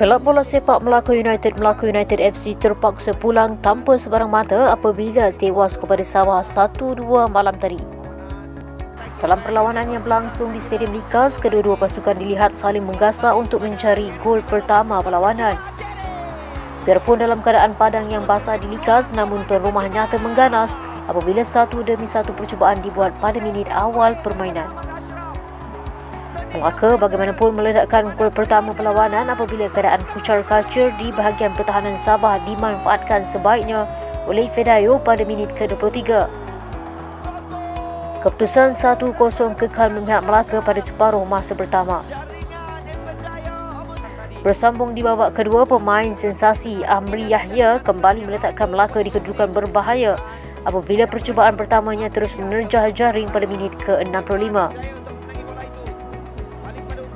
Kelab bola sepak Melaka United Melaka United FC terpaksa pulang tanpa sebarang mata apabila tewas kepada Sabah 1-2 malam tadi. Dalam perlawanan yang berlangsung di Stadium Likas, kedua-dua pasukan dilihat saling menggasak untuk mencari gol pertama perlawanan. Biarpun dalam keadaan padang yang basah di Likas, namun tuan rumah nyata mengganas apabila satu demi satu percubaan dibuat pada minit awal permainan. Melaka bagaimanapun meledakkan gol pertama perlawanan apabila keadaan kucar kacir di bahagian pertahanan Sabah dimanfaatkan sebaiknya oleh Fedayo pada minit ke-23. Keputusan 1-0 kekal memihak Melaka pada separuh masa pertama. Bersambung di babak kedua, pemain sensasi Amri Yahya kembali meletakkan Melaka di kedudukan berbahaya apabila percubaan pertamanya terus menerjah jaring pada minit ke-65.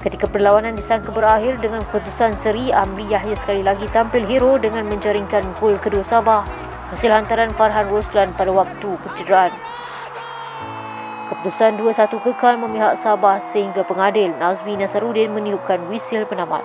Ketika perlawanan disangka berakhir dengan keputusan seri, Amri Yahya sekali lagi tampil hero dengan menjaringkan gol kedua Sabah hasil hantaran Farhan Roslan pada waktu kecederaan. Keputusan 2-1 kekal memihak Sabah sehingga pengadil Nazmi Nasaruddin meniupkan wisil penamat.